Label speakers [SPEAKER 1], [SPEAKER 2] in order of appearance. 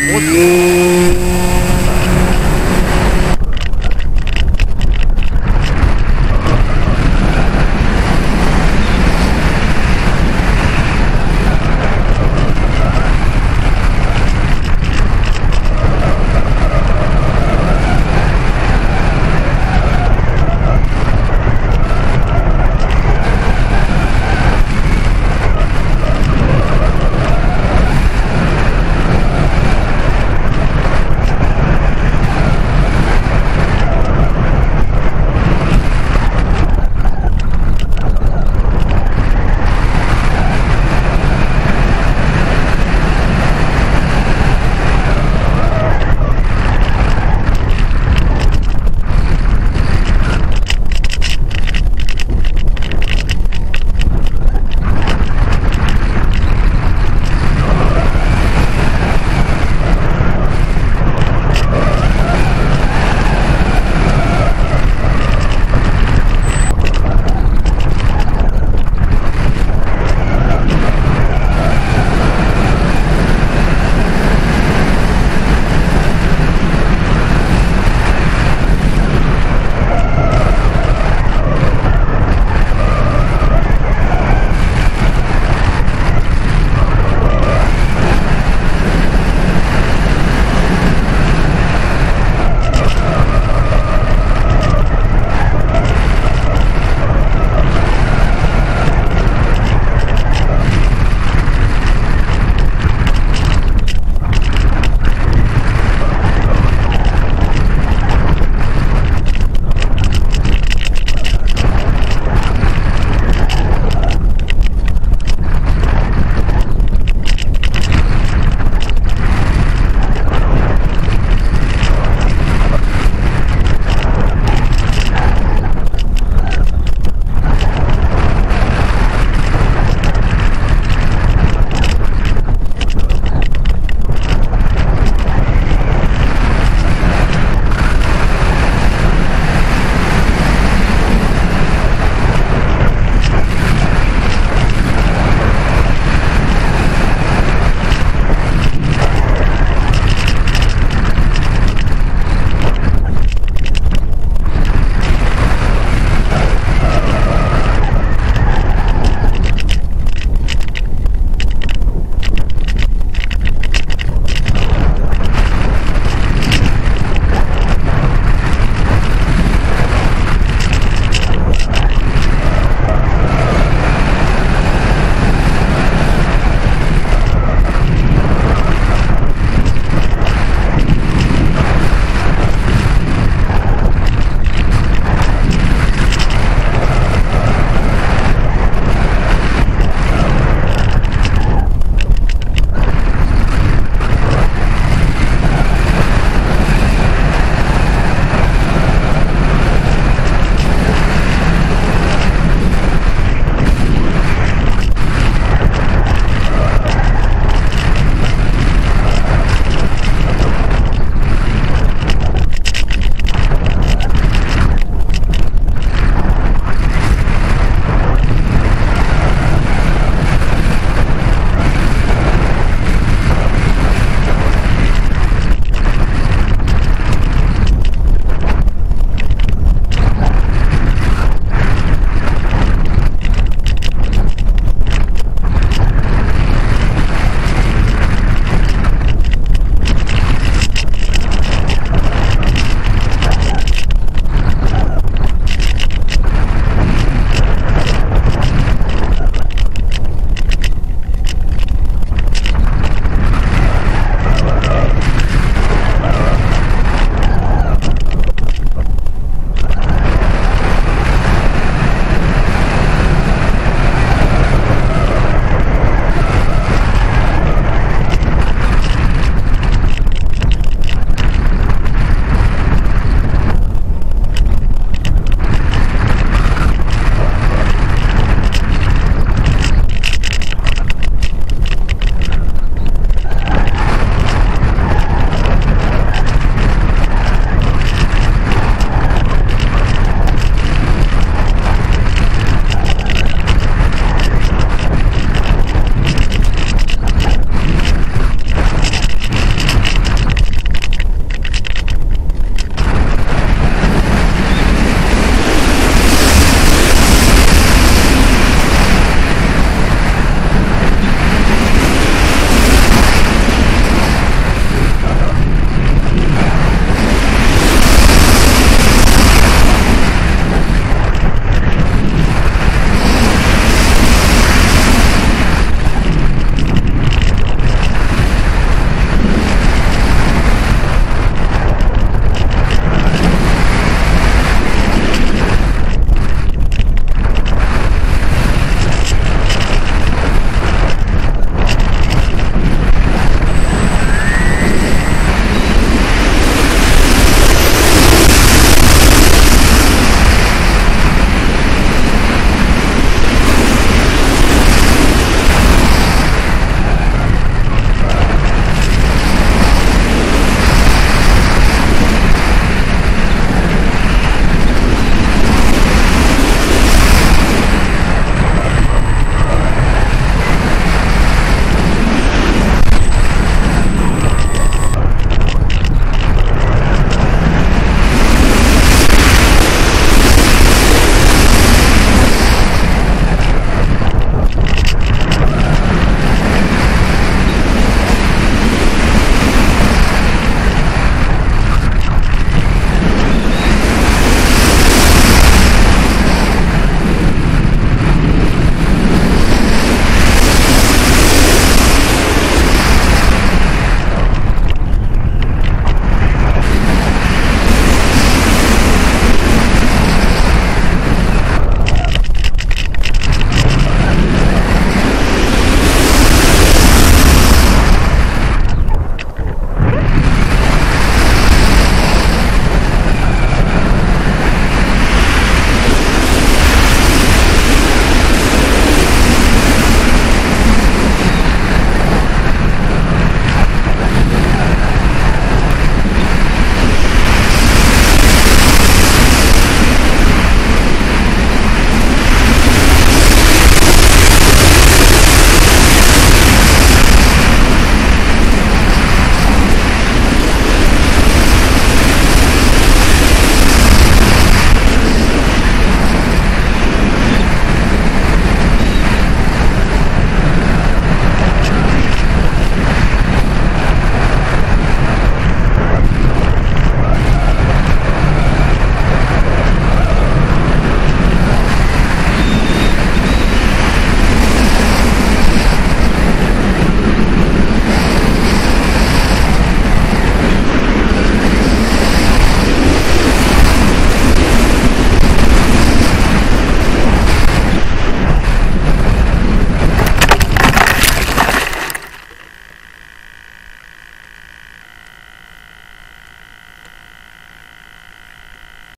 [SPEAKER 1] mucho.